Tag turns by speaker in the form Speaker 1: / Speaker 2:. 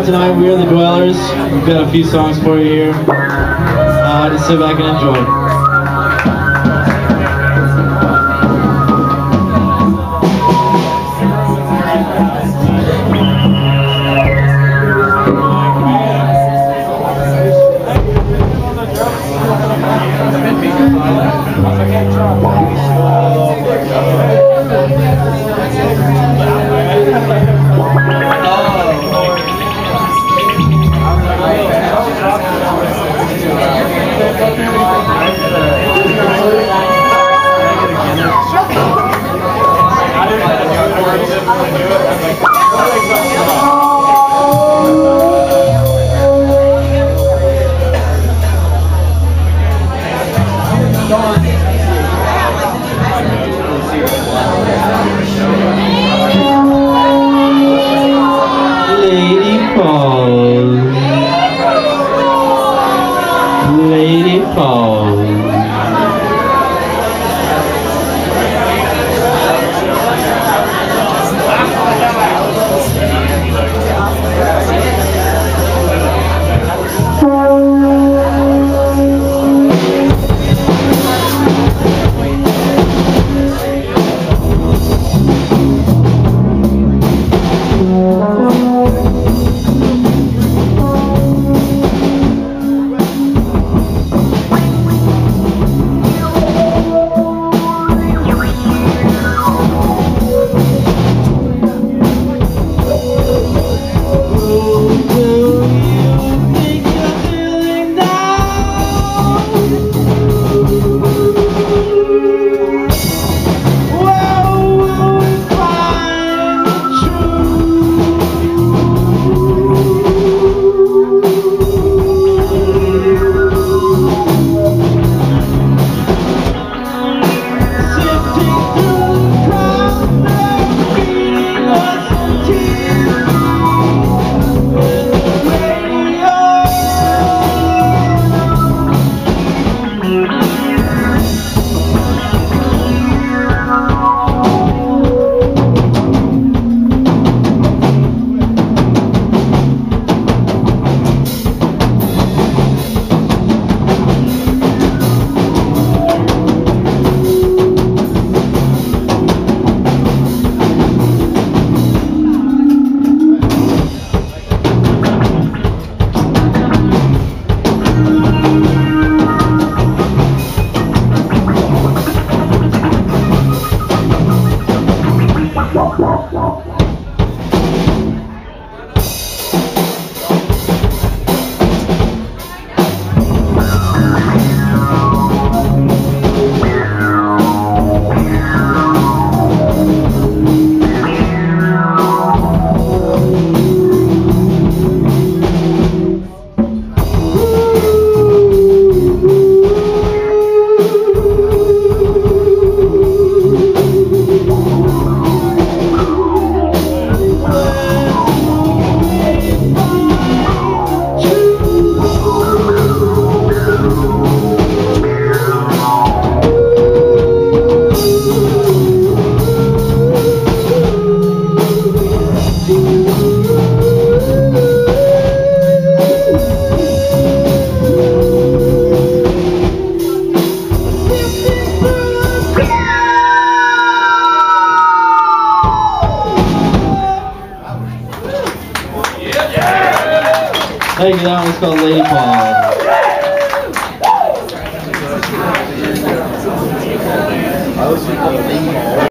Speaker 1: out tonight. We are the Dwellers. We've got a few songs for you here. Uh, just sit back and enjoy. Lady Thank you. That one's called Ladypaws.